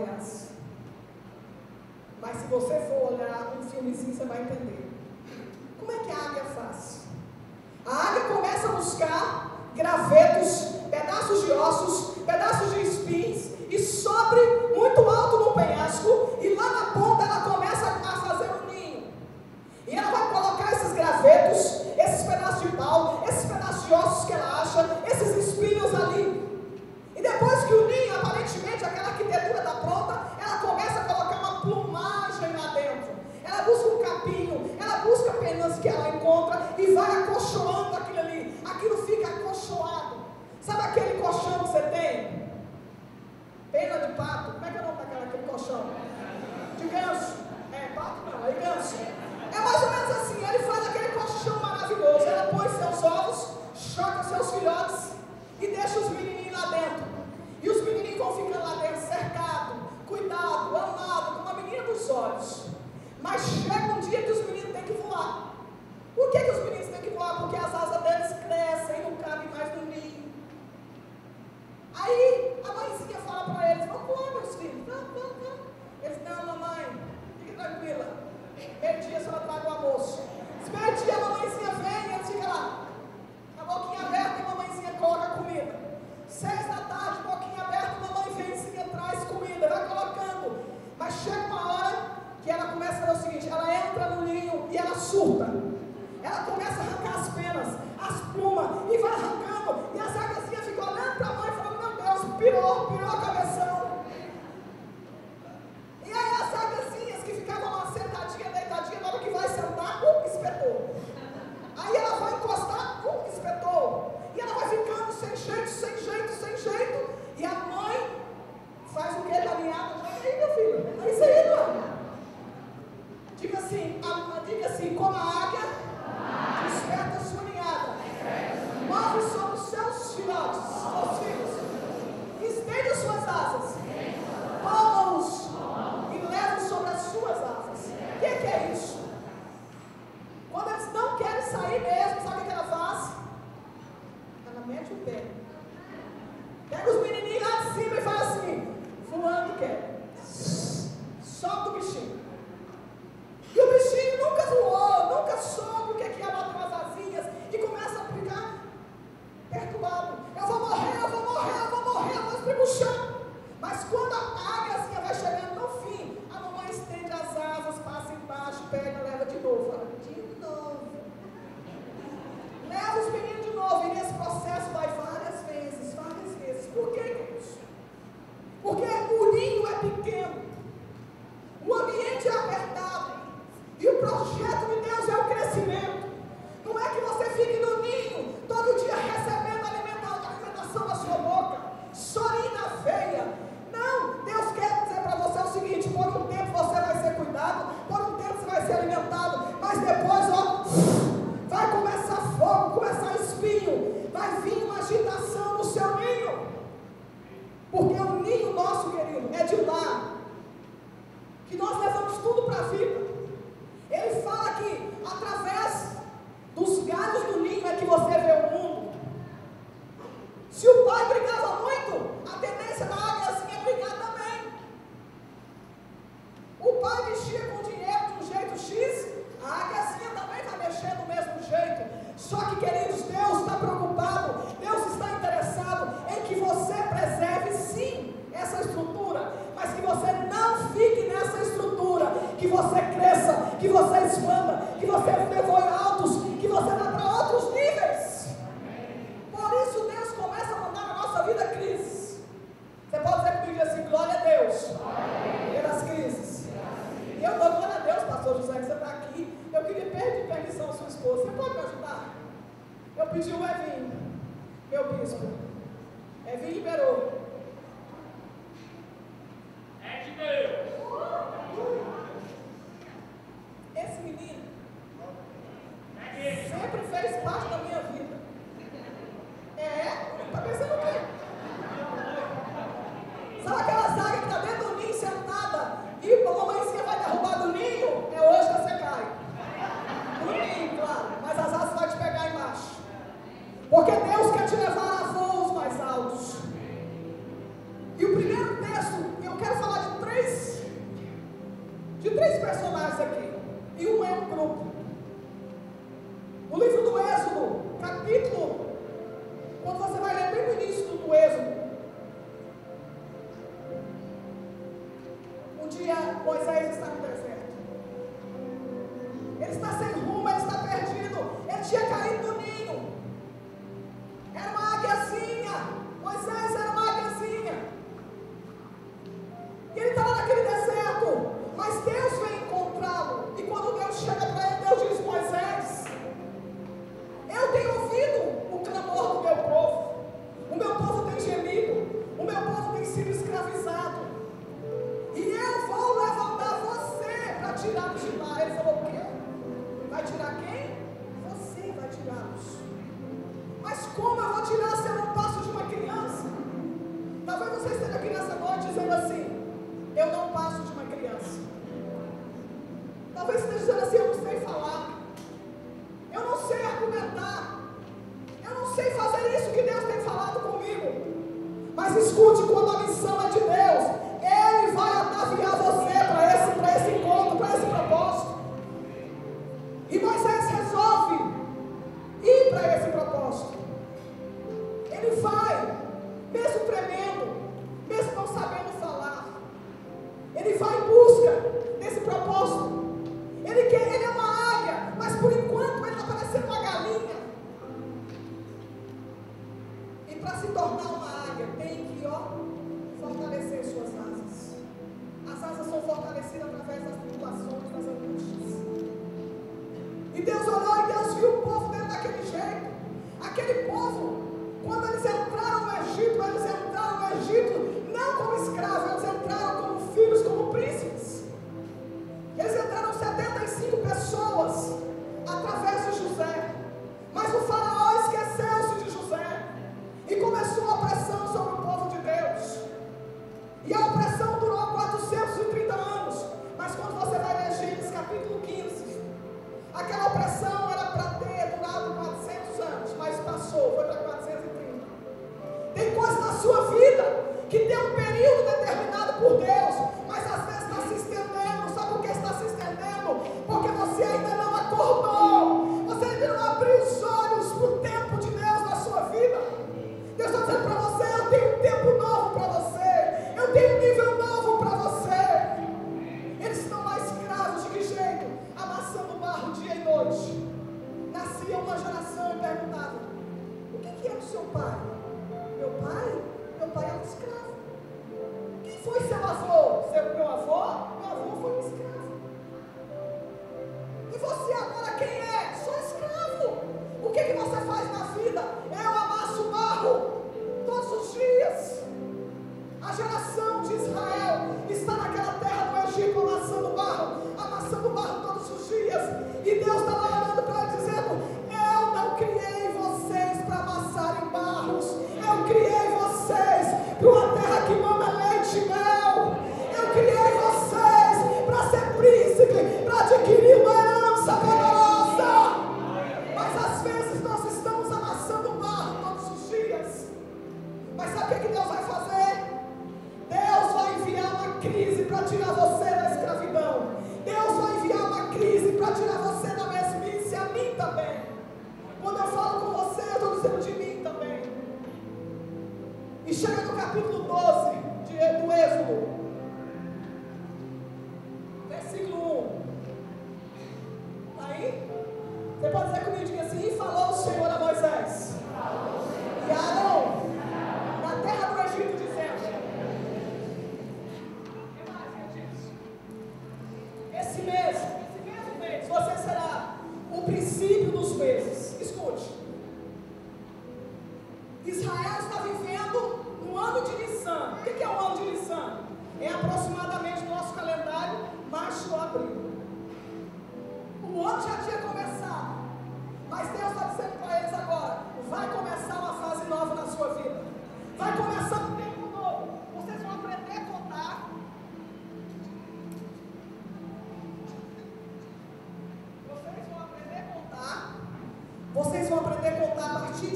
Goiás. Mas se você for olhar um filmezinho, você vai entender. Como é que a águia faz? A águia começa a buscar gravetos, pedaços de ossos, pedaços de espinhos, e sobe De pato. Como é que é o nome daquele aquele colchão? De ganso. É, pato não, é ganso. É mais ou menos assim. Ele faz aquele colchão maravilhoso. Ela põe seus ovos, choca seus filhotes e deixa os menininhos lá dentro. E os menininhos vão ficando lá dentro, cercado, cuidado, amado, como a menina dos olhos. Mas chega um dia que os meninos têm que voar. Por que, que os meninos têm que voar? Porque as asas deles crescem e não cabem mais no ninho. Aí a mãezinha fala para eles: Vamos voar, meus filhos. Vamos, vamos, vamos. Eles: Não, mamãe, fique tranquila. Meio-dia a senhora o almoço. Se meio-dia a mamãezinha vem, eles ficam lá. A boquinha aberta e a mamãezinha coloca a comida. Seis da tarde, boquinha aberta, a mamãe vem e traz comida, vai colocando. Mas chega uma hora que ela começa a fazer o seguinte: ela entra no ninho e ela surta. Ela começa a arrancar as penas, as plumas, e vai arrancando. E as águasinhas ficam olhando para a mãe, Deus, pirou, pirou a cabeção. E aí as águasinhas que ficavam lá sentadinha, deitadinha, na hora que vai sentar, um espetou. Aí ela vai encostar, um espetou. E ela vai ficando sem jeito, sem jeito, sem jeito. E a mãe faz o que? Caminhada. Olha aí, meu filho. É isso aí, mano. Diga assim, a, diga assim, como a águia, desperta sua ninhada. Move sobre os seus filhotes, seus filhos. Estende as suas asas. Toma-os e leva sobre as suas asas. O que, que é isso? Quando eles não querem sair mesmo, sabe o que ela faz? Ela mete o pé. Pega os menininhos lá de cima e fala assim: Fulano quer. Solta o bichinho. E o bichinho nunca voou, nunca soube o que é bater as asinhas e começa a perturbado. Eu vou morrer, eu vou morrer, eu vou morrer, eu vou estribuchar. Mas quando a águiazinha vai chegando no fim, a mamãe estende as asas, passa embaixo, pega, leva de novo. Fala, de novo. Leva os meninos de novo. E nesse processo vai várias vezes, várias vezes. Por que isso? Porque o ninho é pequeno. O ambiente é apertado. E o projeto de Deus é o crescimento. Não é que você fique no ninho, todo dia recebendo alimentação na sua boca, chorinho na veia. Não, Deus quer dizer para você o seguinte: por um tempo você vai ser cuidado, por um tempo você vai ser alimentado, mas depois, ó, vai começar fogo, começar espinho, vai vir uma agitação no seu ninho. Porque o ninho nosso, querido, é de lá que nós levamos tudo para a vida. Ele fala que através dos galhos do ninho é que você vê o mundo. Se o pai brigava muito, a tendência da águia assim é brigar também. O pai mexia com o dinheiro de um jeito X, a águia assim é também está mexendo do mesmo jeito. Só que, queridos, Deus está preocupado, Deus está interessado em que você preserve sim essa estrutura, mas que você não fique nessa estrutura, que você cresça, que você expanda, que você voe altos, você vai para outros níveis. Por isso Deus começa a mandar na nossa vida crises. Você pode dizer comigo assim, glória a Deus. Pelas crises. E eu dou glória a Deus, pastor José, que você está aqui. Eu queria pedir permissão à sua esposa. Você pode me ajudar? Eu pedi o Evinho, meu bispo. Evinho liberou. É de Deus. Esse menino. Sempre fez parte da minha vida. É? Tá pensando o quê? Sabe aquela zaga que tá dentro do ninho sentada e a mamãe vai derrubar do ninho? É hoje que você cai. Do ninho, claro. Mas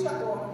agora.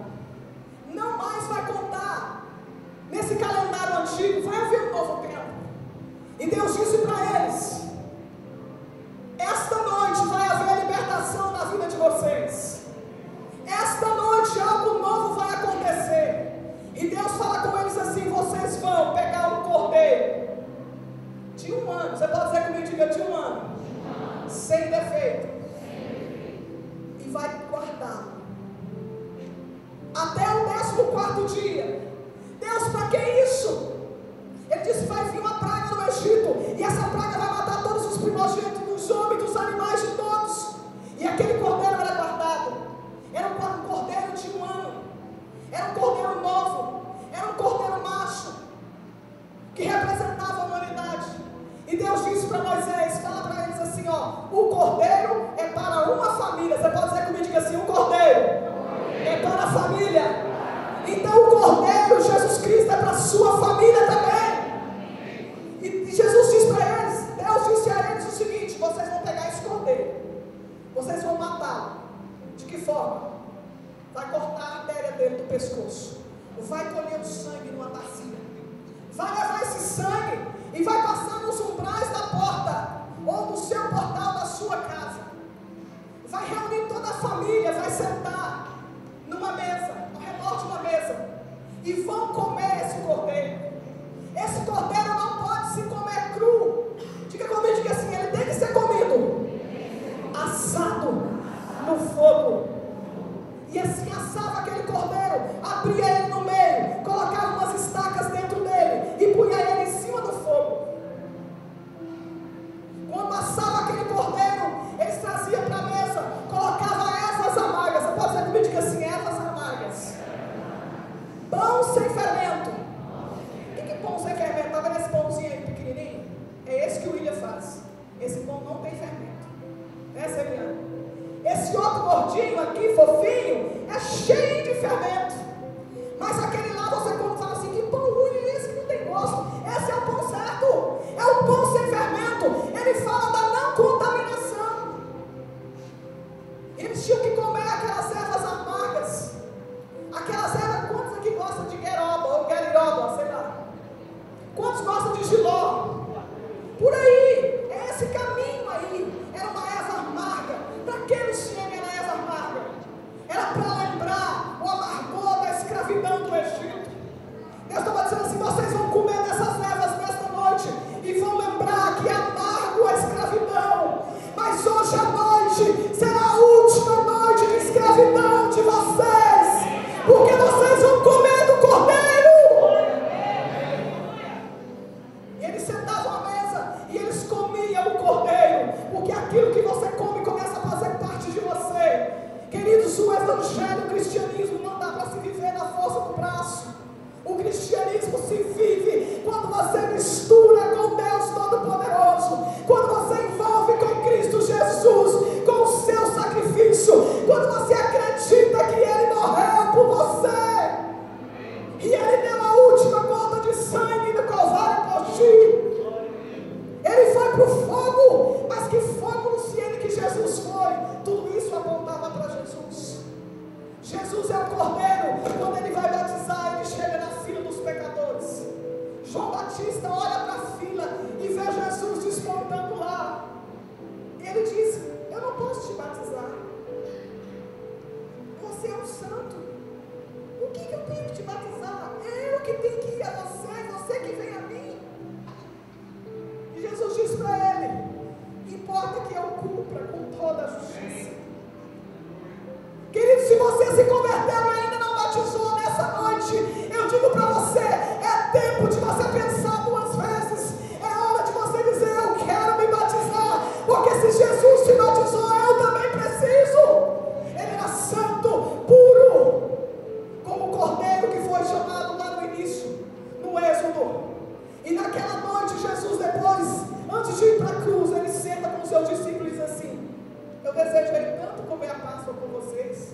Eu desejo ele tanto comer é a Páscoa com vocês.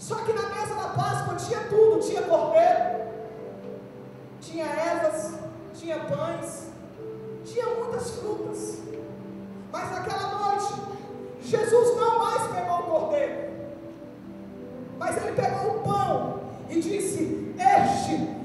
Só que na mesa da Páscoa tinha tudo: tinha cordeiro, tinha ervas, tinha pães, tinha muitas frutas. Mas naquela noite, Jesus não mais pegou o cordeiro, mas ele pegou o pão e disse: Este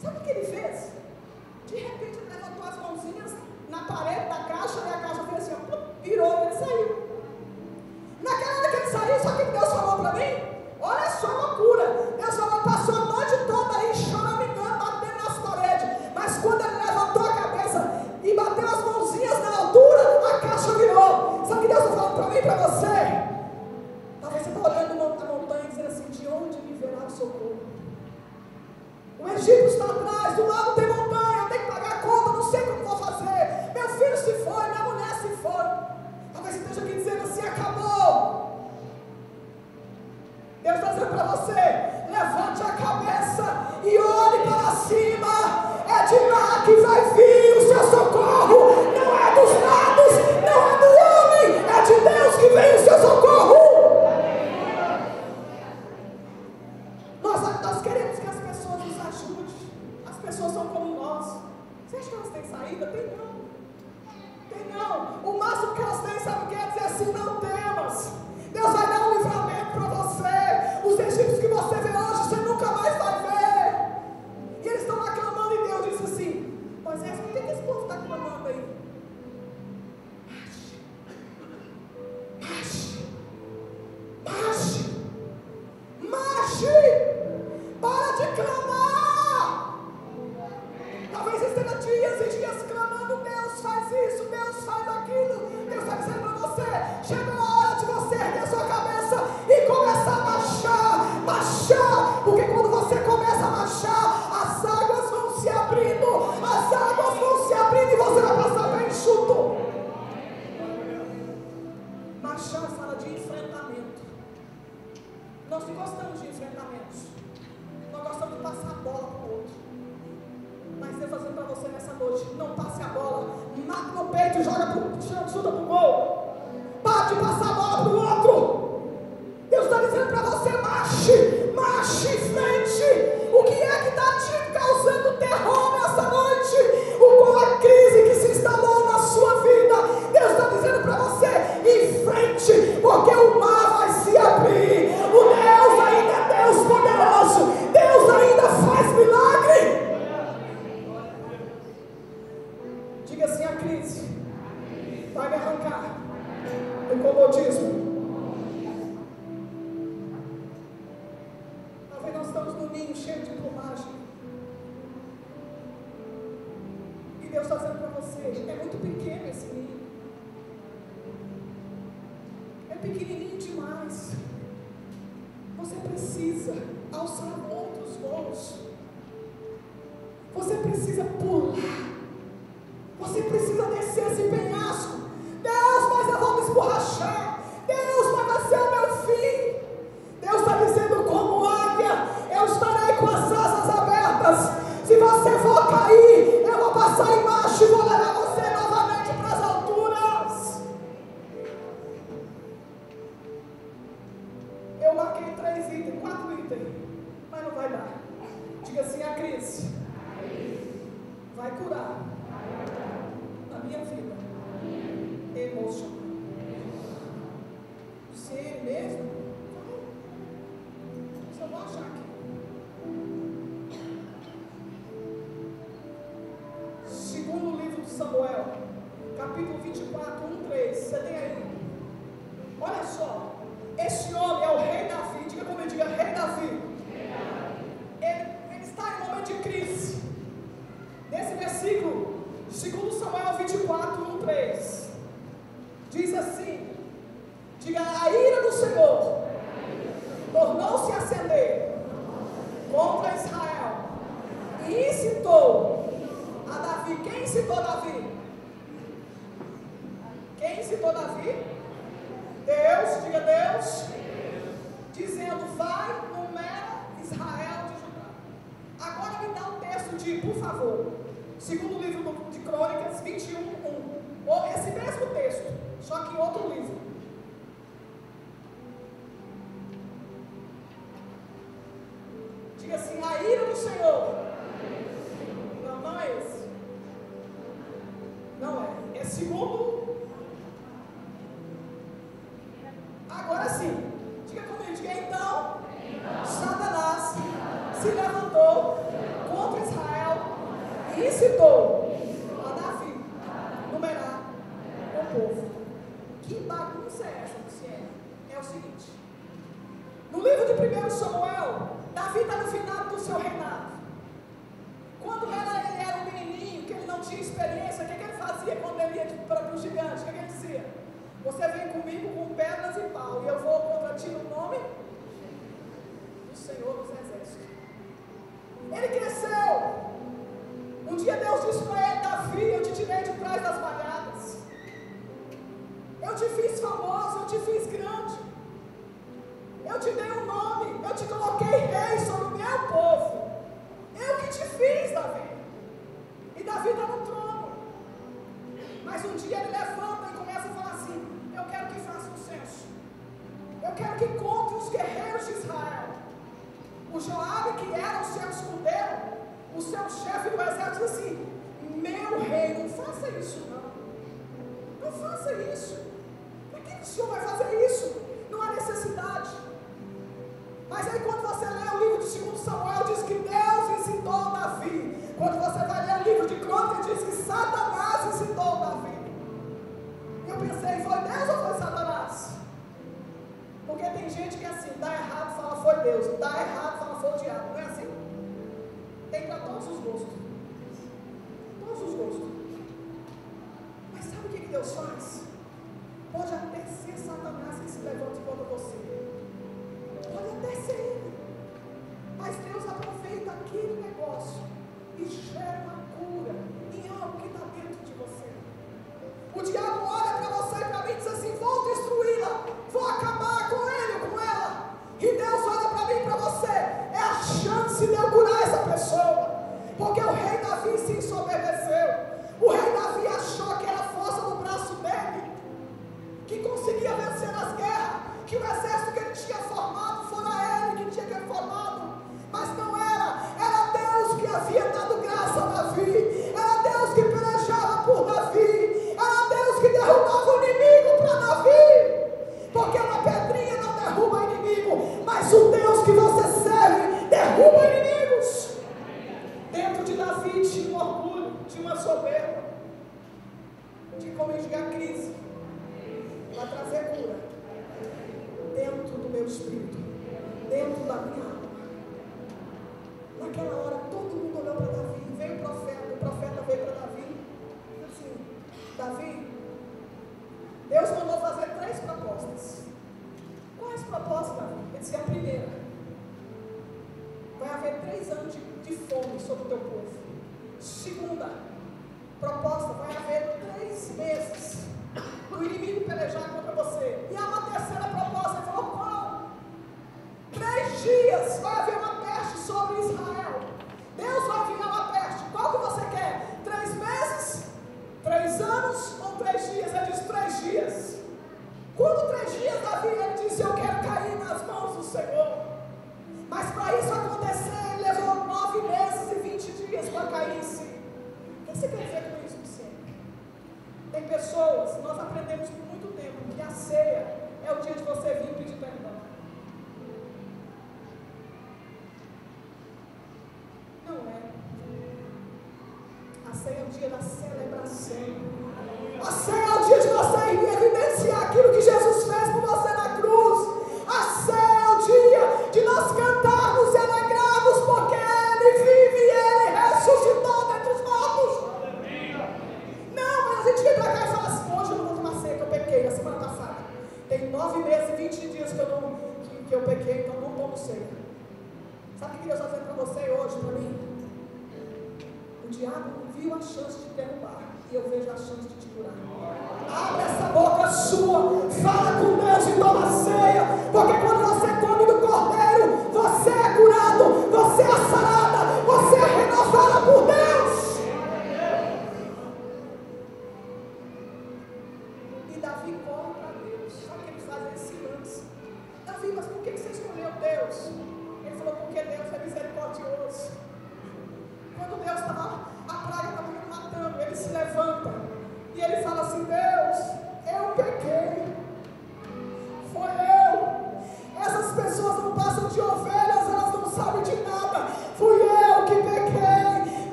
Sabe o que ele fez? De repente ele levantou as mãozinhas na parede da caixa e a caixa fez assim, virou e ele saiu. Naquela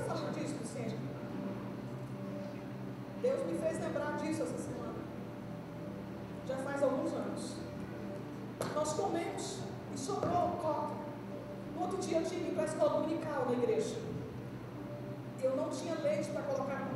está falando disso, Luciene? Deus me fez lembrar disso essa semana. Já faz alguns anos. Nós comemos e sobrou coca. No outro dia eu tinha que ir para a escola dominical na igreja. Eu não tinha leite para colocar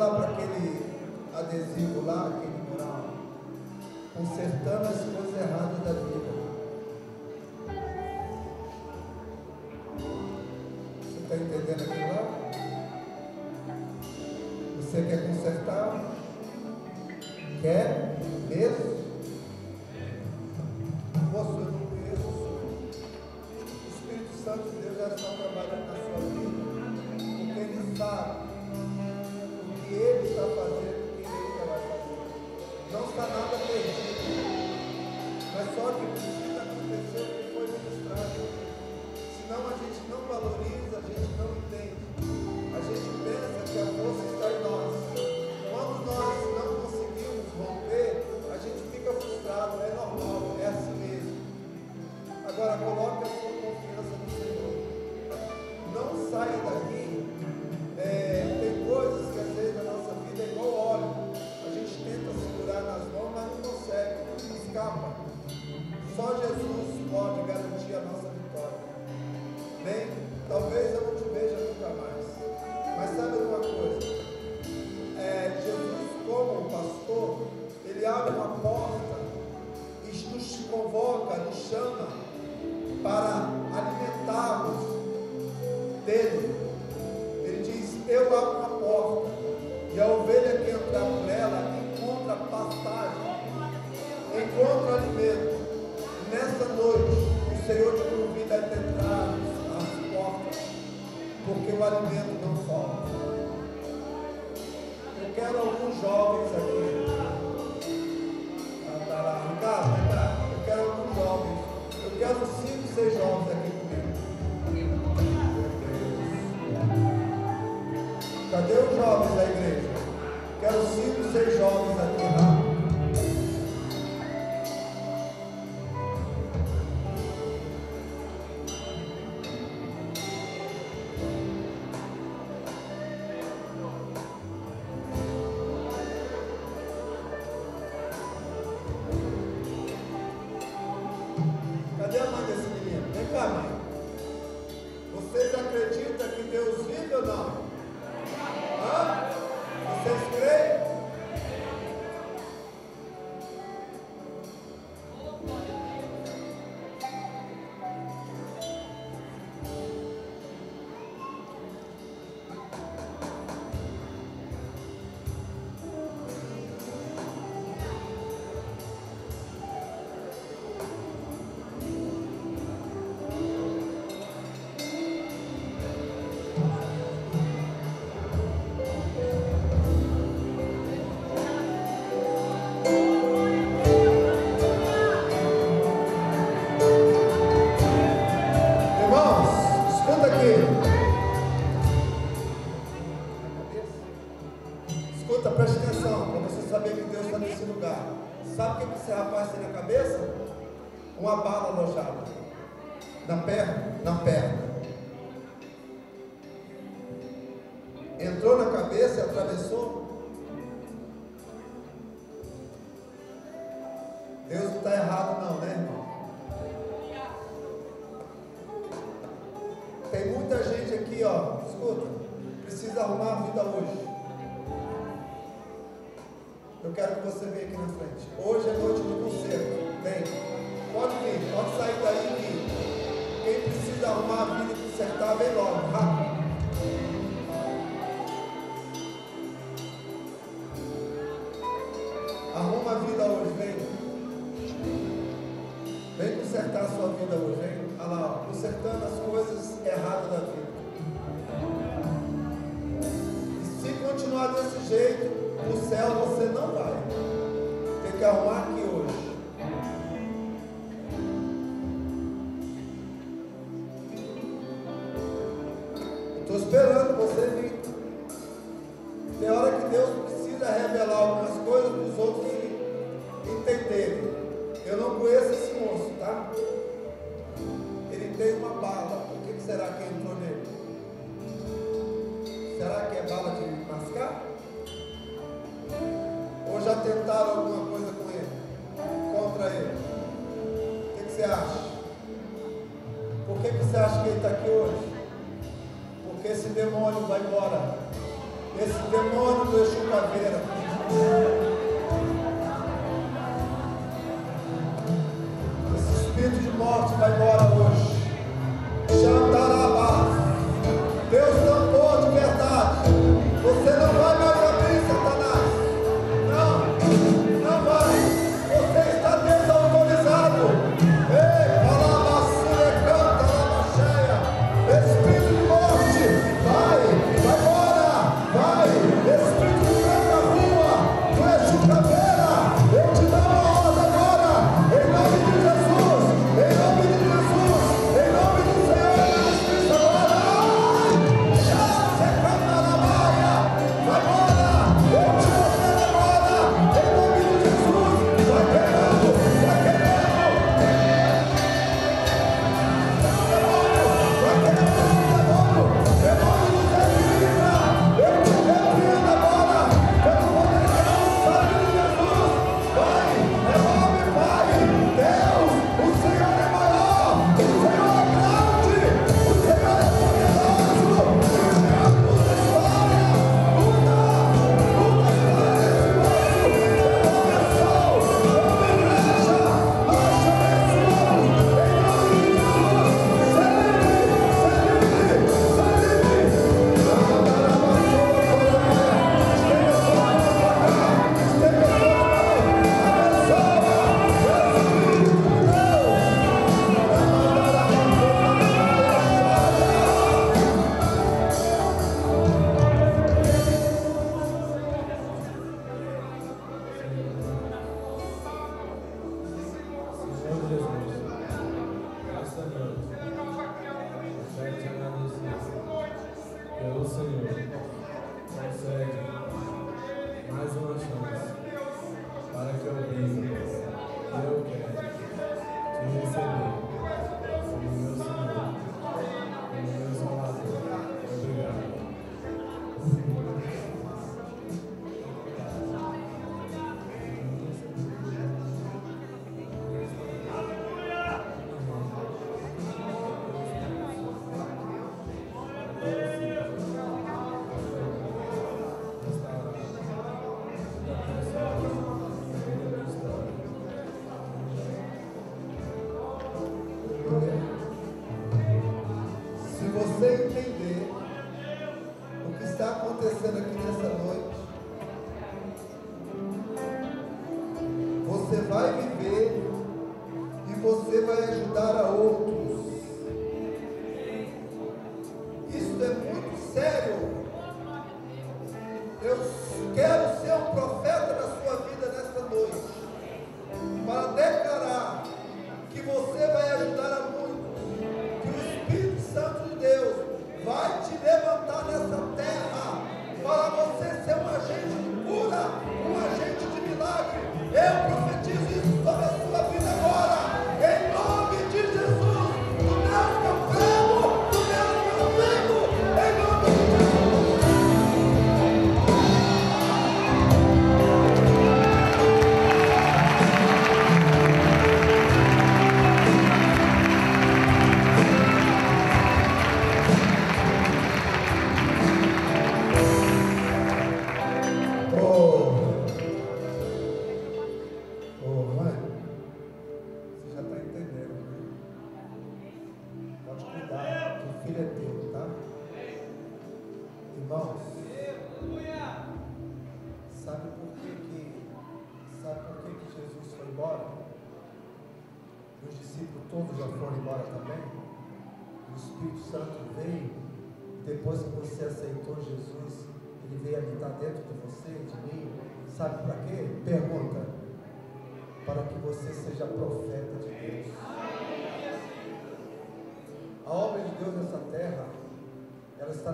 Olha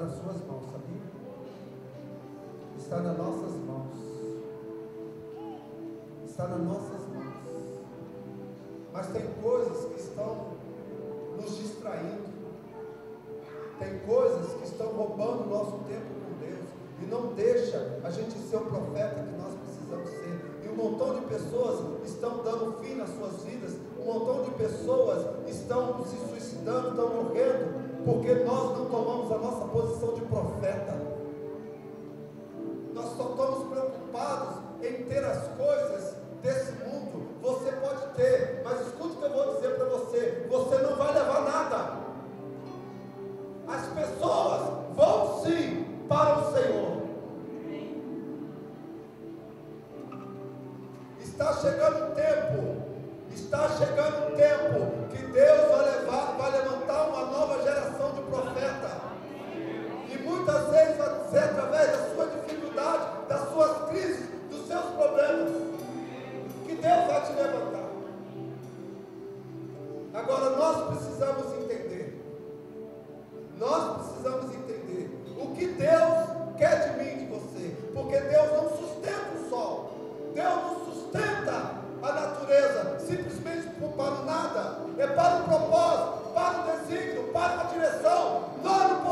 nas suas mãos, sabia? Está nas nossas mãos. Está nas nossas mãos. Mas tem coisas que estão nos distraindo. Tem coisas que estão roubando o nosso tempo com Deus. E não deixa a gente ser o profeta que nós precisamos ser. E um montão de pessoas estão dando fim nas suas vidas. Um montão de pessoas estão se suicidando, estão morrendo porque nós não tomamos a nossa posição de profeta. Nós só estamos preocupados em ter as coisas desse mundo. Você pode ter, mas escute o que eu vou dizer para você: você não vai levar nada. As pessoas vão sim para o Senhor. Está chegando o tempo Está chegando o tempo que Deus vai, levar, vai levantar uma nova geração de profeta. E muitas vezes vai ser através da sua dificuldade, das suas crises, dos seus problemas, que Deus vai te levantar. Agora nós precisamos entender. Nós precisamos entender o que Deus quer de mim, e de você. Porque Deus não sustenta o sol. Deus não sustenta a natureza, simplesmente para o nada, é para o propósito, para o desígnio, para a direção. Nós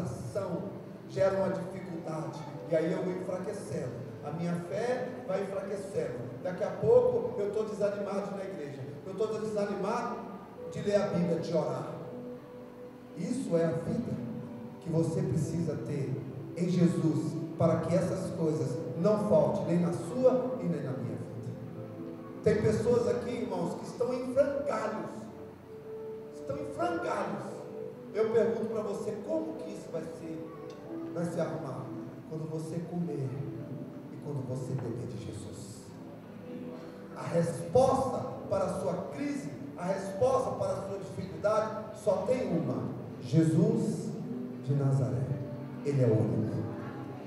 acusação, gera uma dificuldade. E aí eu vou enfraquecendo. A minha fé vai enfraquecendo. Daqui a pouco eu estou desanimado na igreja. Eu estou desanimado de ler a Bíblia, de orar. Isso é a vida que você precisa ter em Jesus para que essas coisas não faltem nem na sua e nem na minha vida. Tem pessoas aqui, irmãos, que estão em frangalhos. Estão em frangalhos. Eu pergunto para você, como que isso vai ser, vai se arrumar? Quando você comer e quando você beber de Jesus. A resposta para a sua crise, a resposta para a sua dificuldade, só tem uma: Jesus de Nazaré. Ele é único.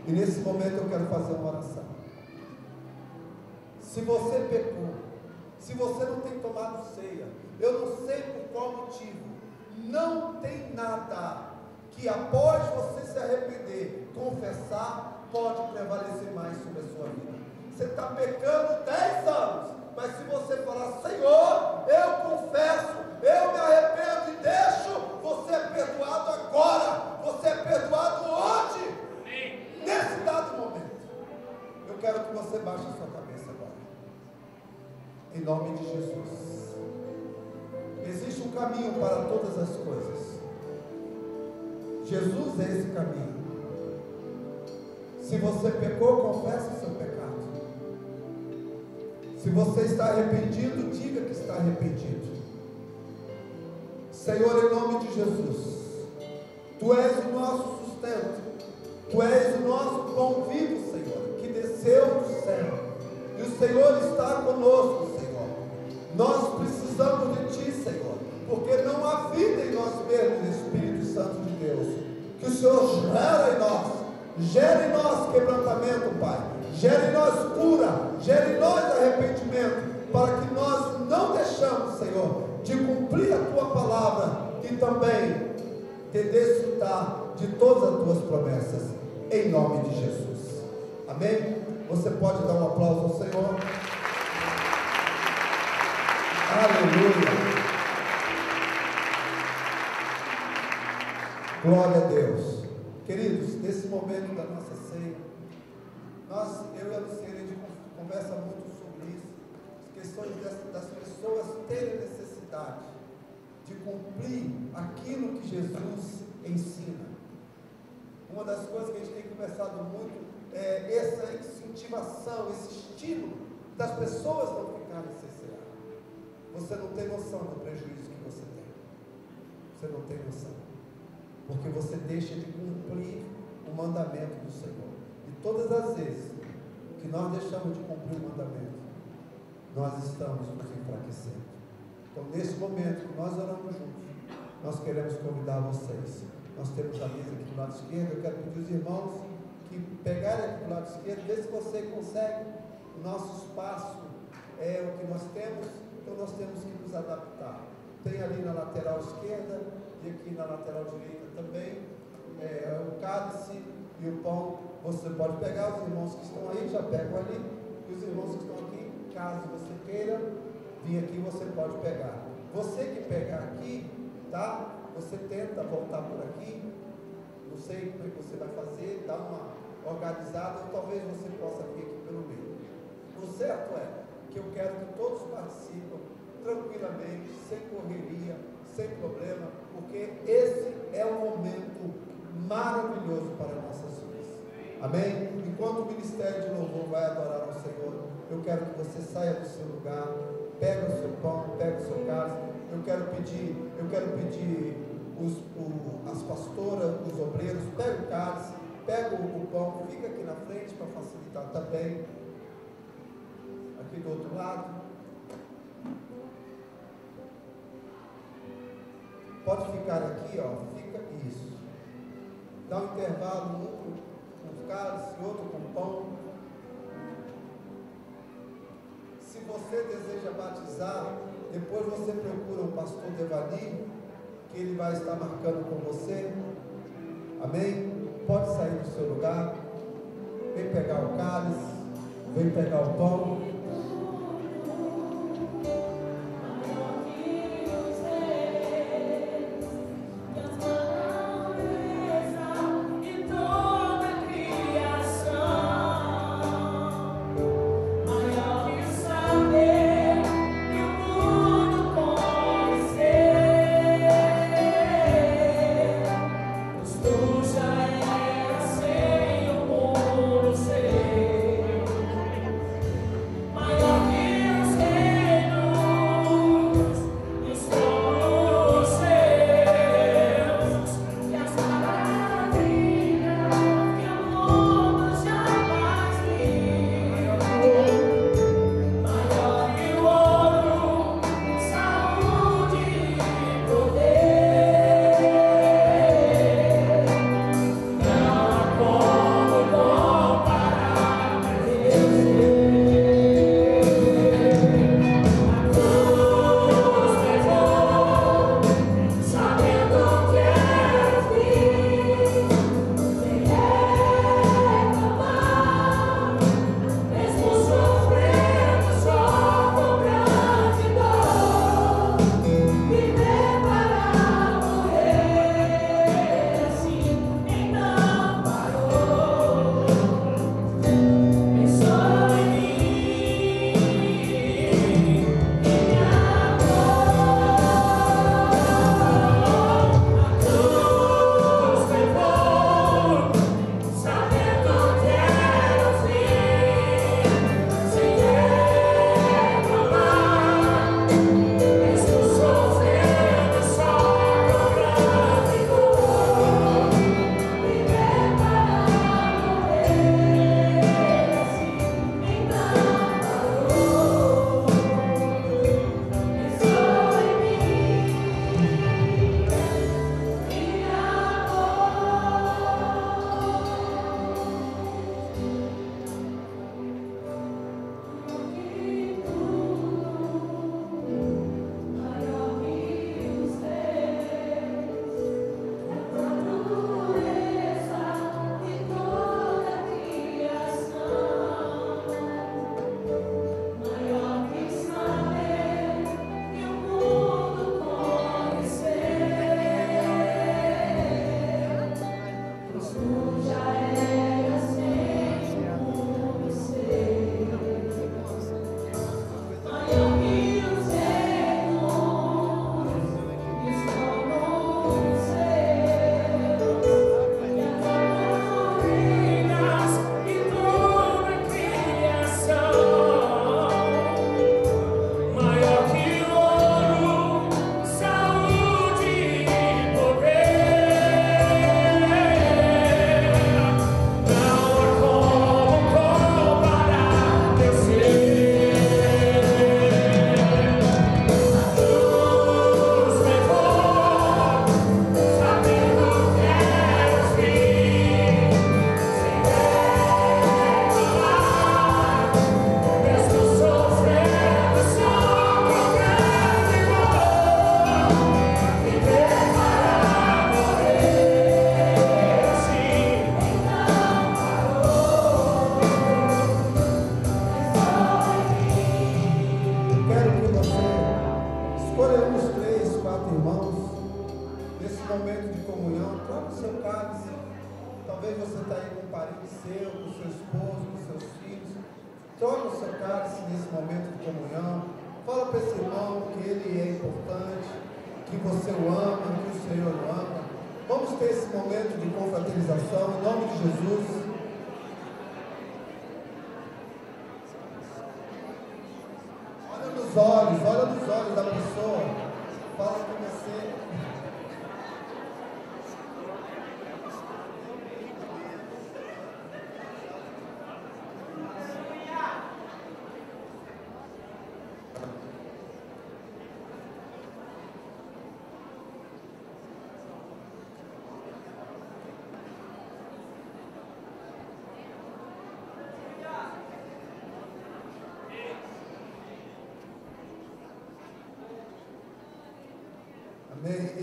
E nesse momento eu quero fazer uma oração. Se você pecou, se você não tem tomado ceia, eu não sei por qual motivo, não tem nada que após você se arrepender, confessar, pode prevalecer mais sobre a sua vida. Você está pecando 10 anos, mas se você falar, Senhor, eu confesso, eu me arrependo e deixo, você é perdoado agora, você é perdoado hoje, nesse dado momento. Eu quero que você baixe a sua cabeça agora, em nome de Jesus. Caminho para todas as coisas. Jesus é esse caminho. Se você pecou, confesse o seu pecado. Se você está arrependido, diga que está arrependido. Senhor, em nome de Jesus, Tu és o nosso sustento, Tu és o nosso pão vivo, Senhor, que desceu do céu, e o Senhor está conosco, Senhor. Nós precisamos de Ti, Senhor, porque não há vida em nós mesmos, Espírito Santo de Deus. Que o Senhor gera em nós, gera em nós quebrantamento, Pai, gera em nós cura, gera em nós arrependimento, para que nós não deixamos, Senhor, de cumprir a Tua palavra e também de desfrutar de todas as Tuas promessas, em nome de Jesus. Amém? Você pode dar um aplauso ao Senhor. Aleluia. Glória a Deus. Queridos, nesse momento da nossa ceia, nós, eu e a Luciana, a gente conversa muito sobre isso, as questões das, pessoas terem necessidade de cumprir aquilo que Jesus ensina. Uma das coisas que a gente tem conversado muito é essa incentivação, esse estímulo das pessoas não ficarem sem. Você não tem noção do prejuízo que você tem. Você não tem noção. Porque você deixa de cumprir o mandamento do Senhor. E todas as vezes que nós deixamos de cumprir o mandamento, nós estamos nos enfraquecendo. Então, nesse momento que nós oramos juntos, nós queremos convidar vocês. Nós temos a mesa aqui do lado esquerdo. Eu quero pedir os irmãos que pegarem aqui do lado esquerdo, ver se você consegue. O nosso espaço é o que nós temos, então nós temos que nos adaptar. Tem ali na lateral esquerda e aqui na lateral direita também é, o cálice e o pão. Você pode pegar, os irmãos que estão aí já pegam ali, e os irmãos que estão aqui, caso você queira vir aqui, você pode pegar. Você que pegar aqui, tá? Você tenta voltar por aqui, não sei como é que você vai fazer, dá uma organizada, ou talvez você possa vir aqui pelo meio. O certo é que eu quero que todos participem tranquilamente, sem correria, sem problema, porque esse é um momento maravilhoso para nossas vidas. Amém? Enquanto o ministério de louvor vai adorar ao Senhor, eu quero que você saia do seu lugar, pega o seu pão, pega o seu cálice. Eu quero pedir, eu quero pedir os, o, as pastoras, os obreiros, pega o cálice, pega o, o pão, fica aqui na frente para facilitar também. Aqui do outro lado. Pode ficar aqui, ó, fica isso. Dá um intervalo, um com cálice, outro com pão. Se você deseja batizar, depois você procura o pastor Devani, que ele vai estar marcando com você. Amém? Pode sair do seu lugar. Vem pegar o cálice, vem pegar o pão.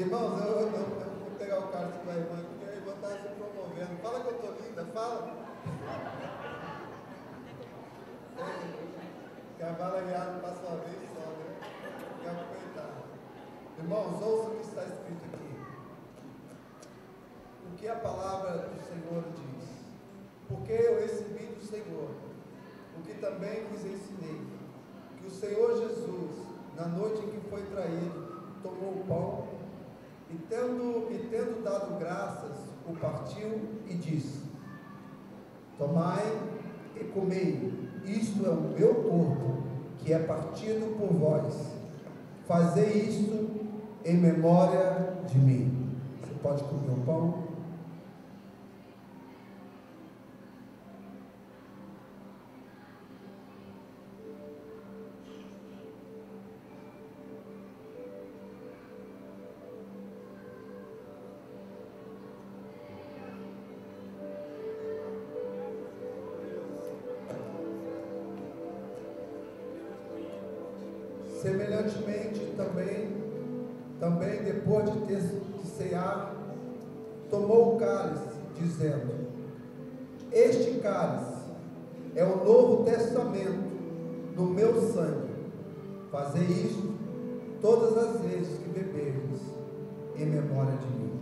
Irmãos, eu, eu, eu vou pegar o cálice da irmã, porque a irmã está se promovendo. Fala que eu estou linda, fala. Cavalo aliado passa uma vez só, né? Quer aproveitar. Irmãos, ouça o que está escrito aqui. O que a palavra do Senhor diz. Porque eu recebi do Senhor, o que também vos ensinei, que o Senhor Jesus, na noite em que foi traído, tomou o pão tendo, e tendo dado graças, o partiu e disse: Tomai e comei, isto é o meu corpo, que é partido por vós. Fazei isto em memória de mim. Você pode comer o pão? De ter de cear, tomou o cálice, dizendo: Este cálice é o novo testamento no meu sangue. Fazei isto todas as vezes que beberdes, em memória de mim.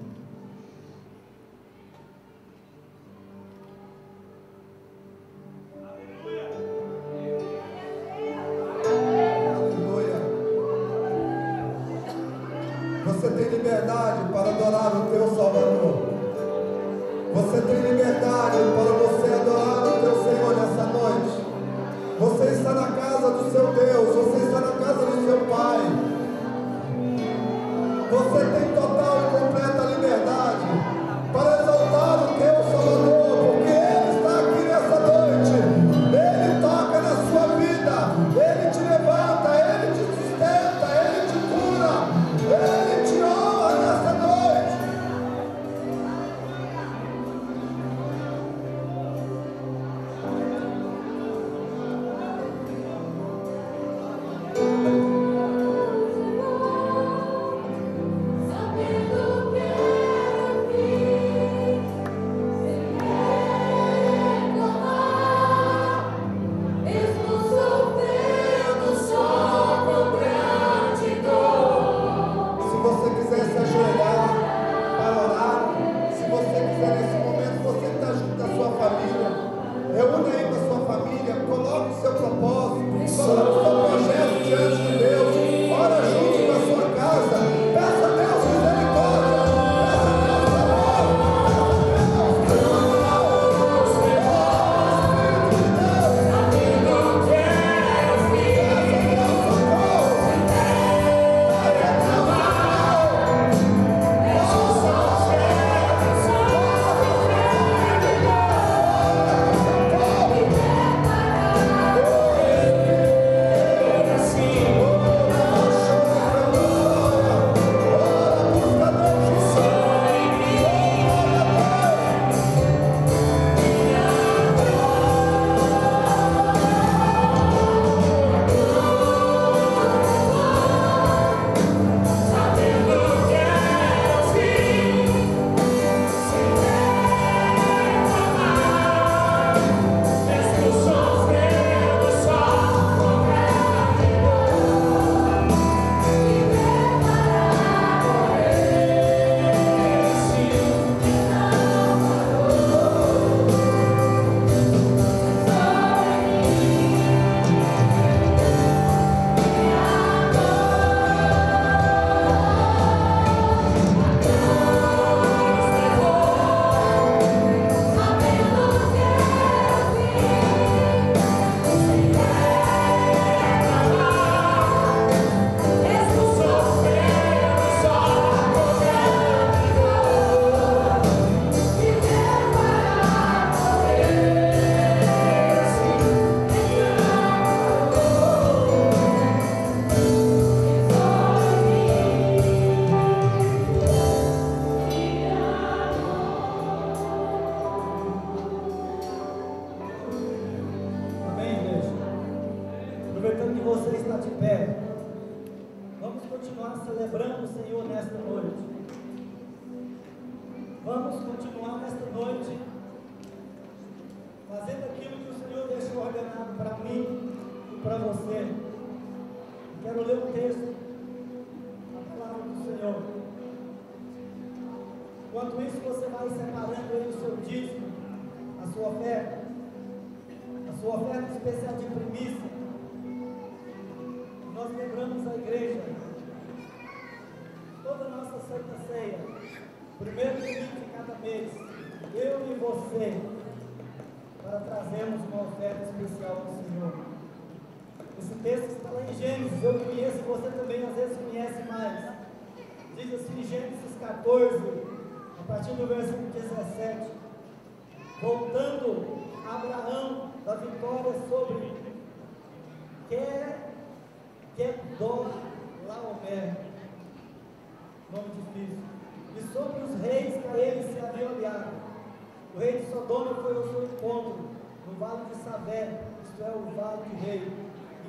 Vale de Sabé, isto é, o vale de rei.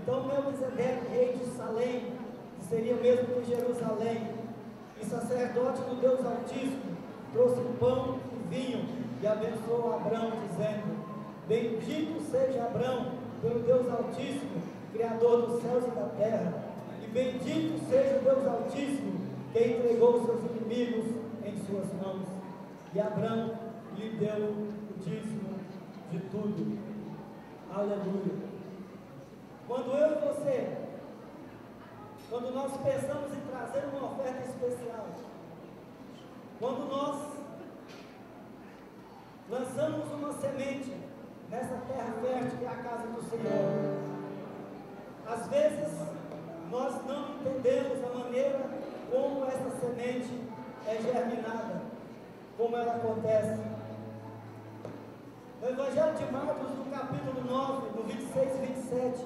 Então Melquisedeque, rei de Salém, que seria mesmo de Jerusalém, e sacerdote do Deus Altíssimo, trouxe pão e vinho e abençoou Abraão, dizendo: Bendito seja Abraão pelo Deus Altíssimo, Criador dos céus e da terra, e bendito seja o Deus Altíssimo, que entregou seus inimigos em suas mãos. E Abraão lhe deu o dízimo de tudo. Aleluia. Quando eu e você, quando nós pensamos em trazer uma oferta especial, quando nós lançamos uma semente nessa terra fértil que é a casa do Senhor, às vezes nós não entendemos a maneira como essa semente é germinada, como ela acontece. No Evangelho de Marcos, no capítulo 9, no 26 e 27,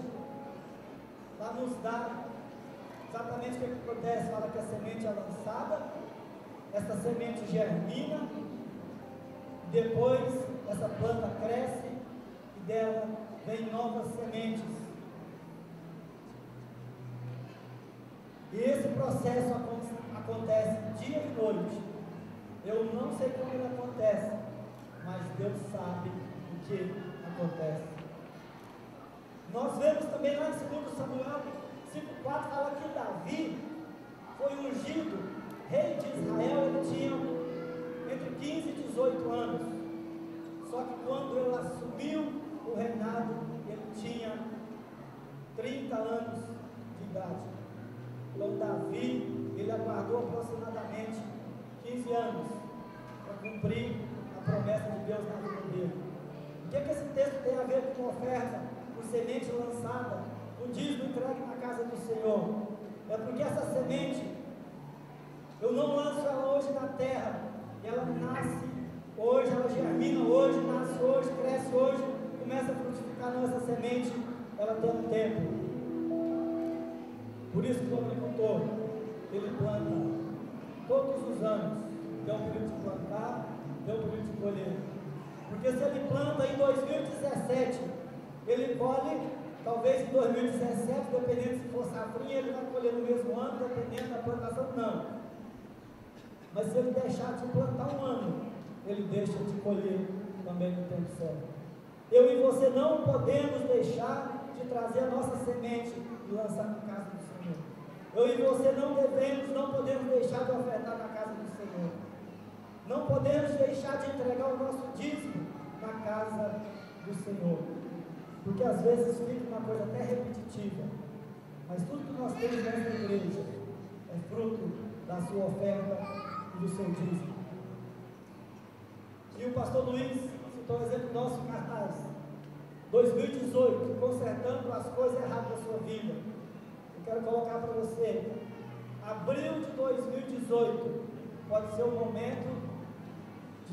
lá nos dá exatamente o que acontece. Fala que a semente é lançada, essa semente germina, depois essa planta cresce e dela vem novas sementes. E esse processo acontece dia e noite. Eu não sei como ele acontece, mas Deus sabe o que acontece. Nós vemos também lá em 2 Samuel 5,4 fala que Davi foi ungido rei de Israel, ele tinha entre 15 e 18 anos. Só que quando ele assumiu o reinado, ele tinha 30 anos de idade. Então Davi, ele aguardou aproximadamente 15 anos para cumprir promessa de Deus na vida dele. O que, é que esse texto tem a ver com oferta, com semente lançada, com dízimo entregue na casa do Senhor? É porque essa semente, eu não lanço ela hoje na terra, ela nasce hoje, ela germina hoje, nasce hoje, cresce hoje, começa a frutificar nossa semente, ela tem um tempo. Por isso que o agricultor, ele planta todos os anos. Tem um período de plantar, um período de colher. Porque se ele planta em 2017, ele colhe talvez em 2017, dependendo se for safrinha, ele vai colher no mesmo ano, dependendo da plantação, não. Mas se ele deixar de plantar um ano, ele deixa de colher também no tempo certo. Eu e você não podemos deixar de trazer a nossa semente e lançar na casa do Senhor. Eu e você não devemos, não podemos deixar de ofertar na. Não podemos deixar de entregar o nosso dízimo na casa do Senhor. Porque às vezes fica uma coisa até repetitiva. Mas tudo que nós temos nessa igreja é fruto da sua oferta e do seu dízimo. E o pastor Luiz citou um exemplo nosso cartaz. 2018, consertando as coisas erradas da sua vida. Eu quero colocar para você, abril de 2018 pode ser o momento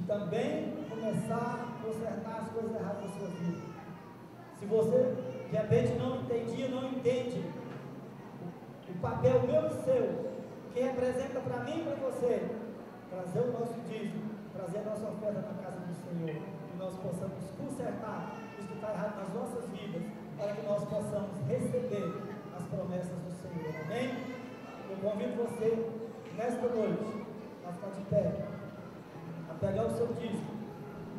também começar a consertar as coisas erradas da sua vida. Se você de repente não entendia, não entende o papel meu e seu, que representa para mim e para você, trazer o nosso dízimo, trazer a nossa oferta na casa do Senhor, que nós possamos consertar isso que está errado nas nossas vidas, para que nós possamos receber as promessas do Senhor. Amém? Eu convido você, nesta noite, a ficar de pé, pegar o seu dízimo,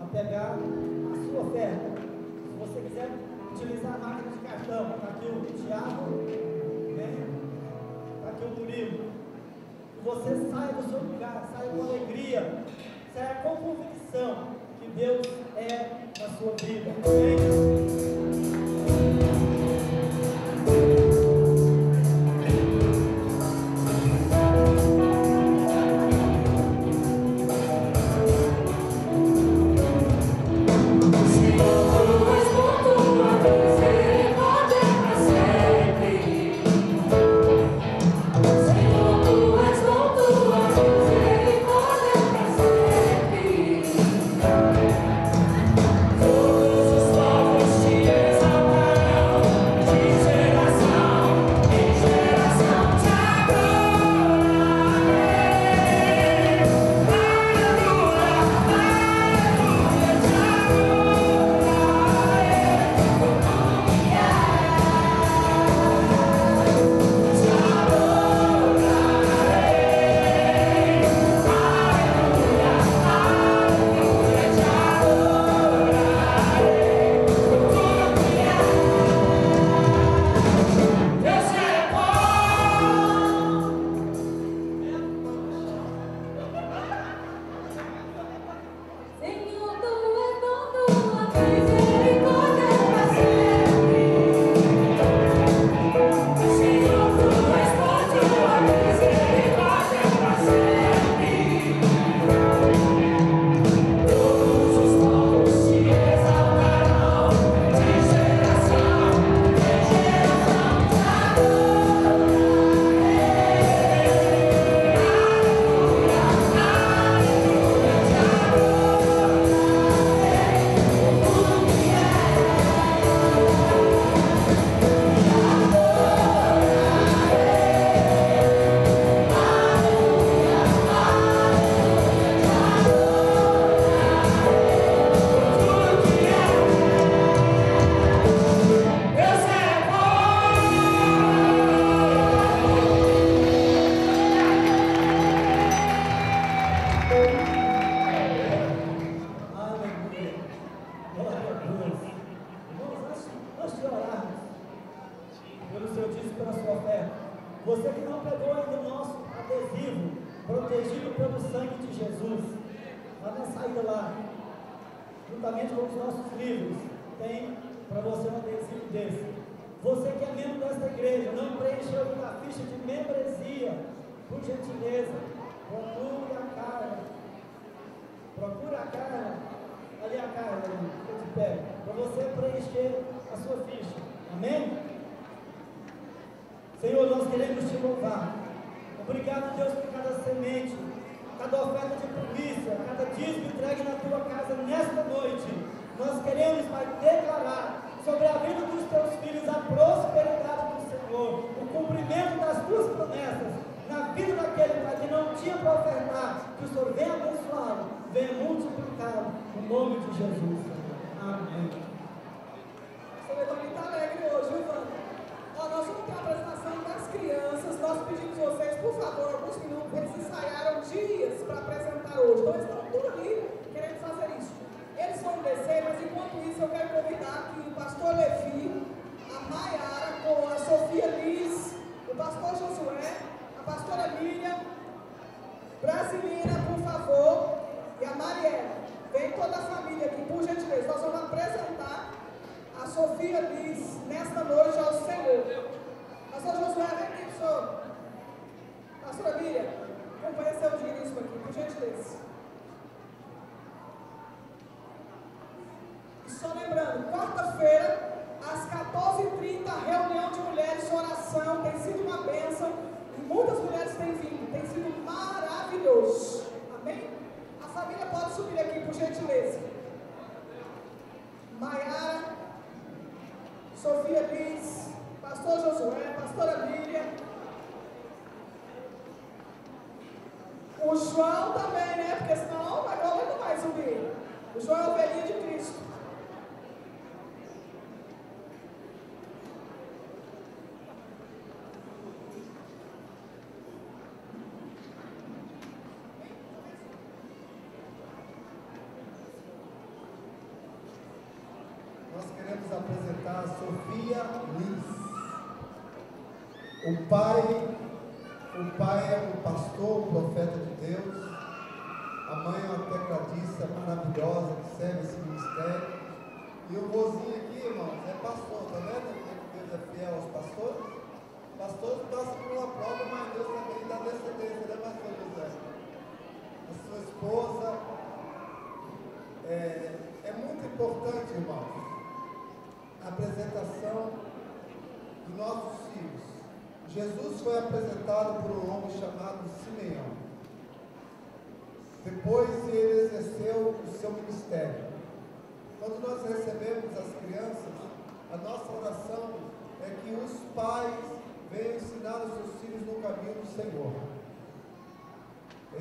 a pegar a sua oferta. Se você quiser utilizar a máquina de cartão, está aqui o Tiago, está né? aqui o Murilo. Que você saia do seu lugar, saia com alegria, saia com convicção que Deus é na sua vida. Amém?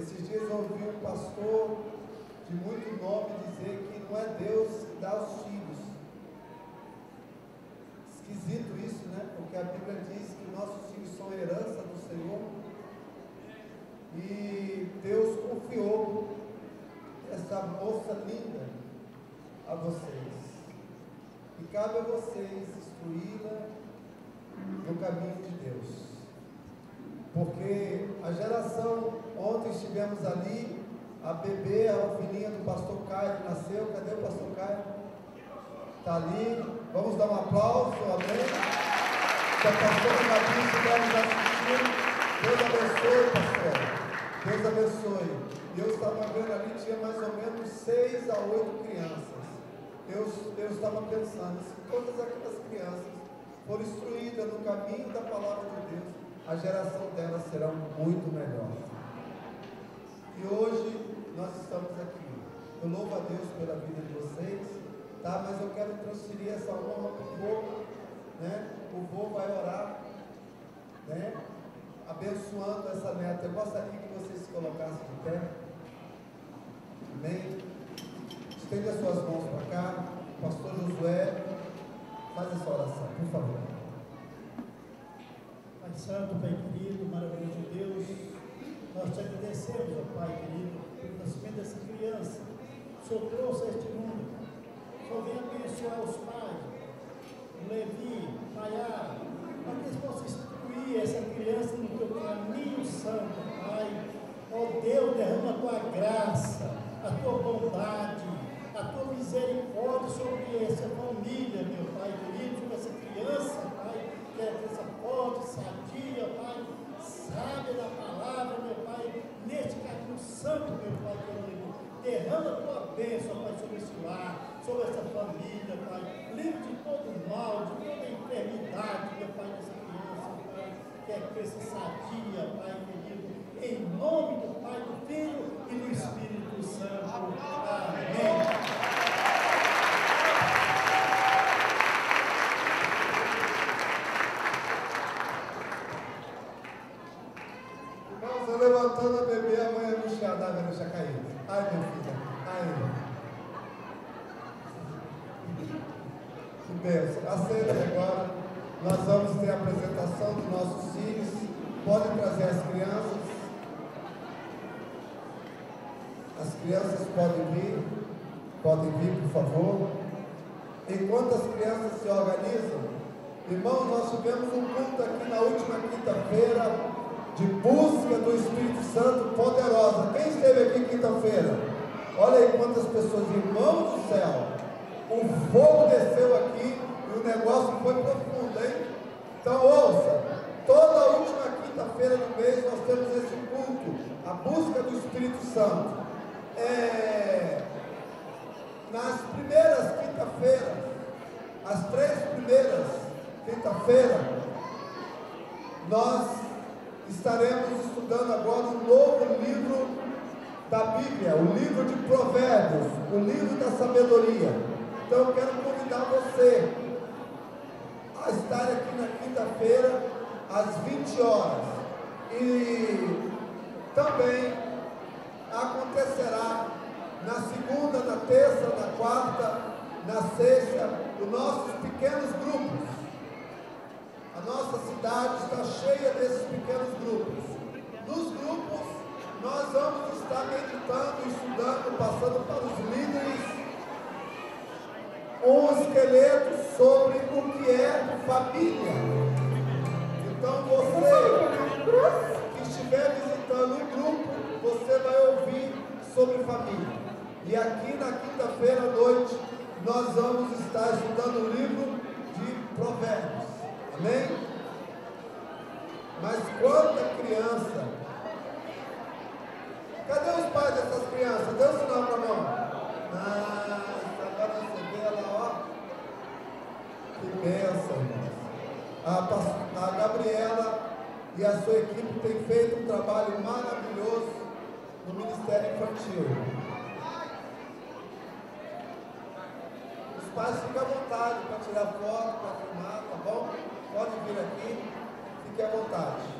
Esses dias eu ouvi um pastor de muito nome dizer que não é Deus que dá os filhos. Esquisito isso, né? Porque a Bíblia diz que nossos filhos são herança do Senhor. E Deus confiou essa moça linda a vocês. E cabe a vocês instruí-la no caminho de Deus. Porque a geração, ontem estivemos ali, a bebê, a filhinha do pastor Caio nasceu. Cadê o pastor Caio? Está ali. Vamos dar um aplauso, amém? Se a pastora Gabi estiver nos assistindo, Deus abençoe, pastor. Deus abençoe. Eu estava vendo ali, tinha mais ou menos seis a oito crianças. Eu, eu estava pensando, se todas aquelas crianças forem instruídas no caminho da palavra de Deus, a geração delas será muito melhor. E hoje nós estamos aqui. Eu louvo a Deus pela vida de vocês, tá? Mas eu quero transferir essa honra para o povo, né? O povo vai orar, né? Abençoando essa meta. Eu gostaria que vocês se colocassem de pé. Amém? Estenda suas mãos para cá. Pastor Josué, faz essa oração, por favor. Pai Santo, Pai querido, maravilhoso Deus, nós te agradecemos, ó Pai querido, pelo nascimento dessa criança. O Senhor trouxe este mundo. O Senhor vem abençoar os pais, o Levi, Maiara, para que eles possam instruir essa criança no teu caminho santo, Pai. Ó Deus, derrama a tua graça, a tua bondade, a tua misericórdia sobre essa família, meu Pai querido, sobre essa criança, Pai, que é criança forte, sadia, Pai, sábia da palavra, meu Pai, neste caminho santo, meu Pai querido. Derrama a tua bênção, Pai, sobre esse lar, sobre essa família, Pai. Livre de todo mal, de toda enfermidade, meu Pai, dessa criança, Pai, que é criança sadia, Pai querido. Em nome do Pai, do Filho e do Espírito Santo. Amém. Ai, minha filha, ai. Que bênção. Aceita agora. Nós vamos ter a apresentação dos nossos filhos. Podem trazer as crianças. As crianças podem vir. Podem vir, por favor. Enquanto as crianças se organizam, irmãos, nós tivemos um culto aqui na última quinta-feira de busca do Espírito Santo poderosa. Quem esteve aqui quinta-feira? Olha aí quantas pessoas, irmãos do céu. O fogo desceu aqui e o negócio foi profundo, hein? Então ouça, toda última quinta-feira do mês nós temos esse culto, a busca do Espírito Santo. É, nas primeiras quinta-feiras, as três primeiras quinta-feiras, nós estaremos estudando agora um novo livro da Bíblia, o livro de Provérbios, o livro da sabedoria. Então eu quero convidar você a estar aqui na quinta-feira, às 20 horas. E também acontecerá na segunda, na terça, na quarta, na sexta, os nossos pequenos grupos. A nossa cidade está cheia desses pequenos grupos. Nos grupos, nós vamos estar meditando, estudando, passando para os líderes um esqueleto sobre o que é família. Então você que estiver visitando o grupo, você vai ouvir sobre família. E aqui na quinta-feira à noite, nós vamos estar estudando o livro de Provérbios. Amém? Mas quanta criança. Cadê os pais dessas crianças? Dê um sinal para mão. Ah, agora você vê ela, ó. Que bênção, irmãos. A, a Gabriela e a sua equipe têm feito um trabalho maravilhoso no Ministério Infantil. Os pais ficam à vontade para tirar foto, para filmar, tá bom? Pode vir aqui, fique à vontade.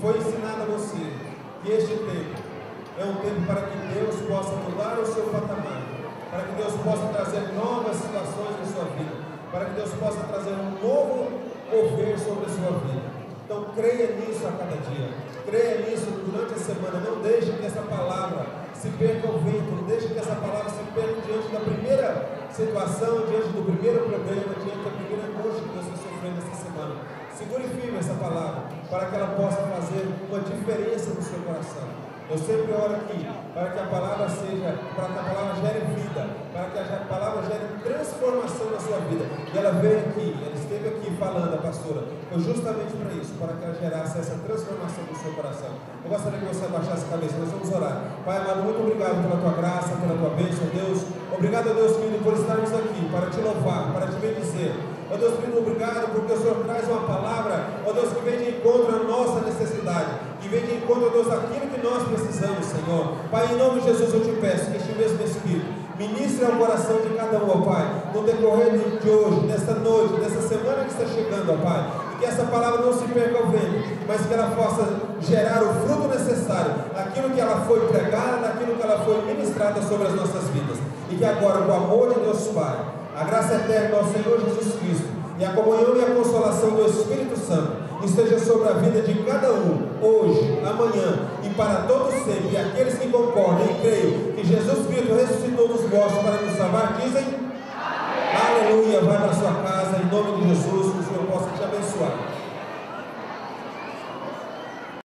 foi Eu sempre oro aqui para que a palavra seja, para que a palavra gere vida, para que a palavra gere transformação na sua vida. E ela veio aqui, ela esteve aqui falando, a pastora, foi justamente para isso, para que ela gerasse essa transformação no seu coração. Eu gostaria que você abaixasse a cabeça, nós vamos orar. Pai amado, muito obrigado pela tua graça, pela tua bênção, Deus. Obrigado, Deus querido, por estarmos aqui, para te louvar, para te bendizer. Ó Deus querido, obrigado porque o Senhor traz uma palavra, ó Deus, que vem de encontro à nossa necessidade e vem de encontro a Deus aquilo que nós precisamos, Senhor. Pai, em nome de Jesus eu te peço que este mesmo Espírito ministre ao coração de cada um, ó Pai, no decorrer de hoje, nesta noite, nessa semana que está chegando, ó Pai, e que essa palavra não se perca ao vento, mas que ela possa gerar o fruto necessário naquilo que ela foi pregada, naquilo que ela foi ministrada sobre as nossas vidas, e que agora, com o amor de Deus Pai, a graça eterna ao Senhor Jesus Cristo, e a comunhão e a consolação do Espírito Santo, esteja sobre a vida de cada um, hoje, amanhã e para todos sempre. E aqueles que concordam e creem que Jesus Cristo ressuscitou dos mortos para nos salvar, dizem: Amém. Aleluia. Vai para sua casa, em nome de Jesus, que o Senhor possa te abençoar.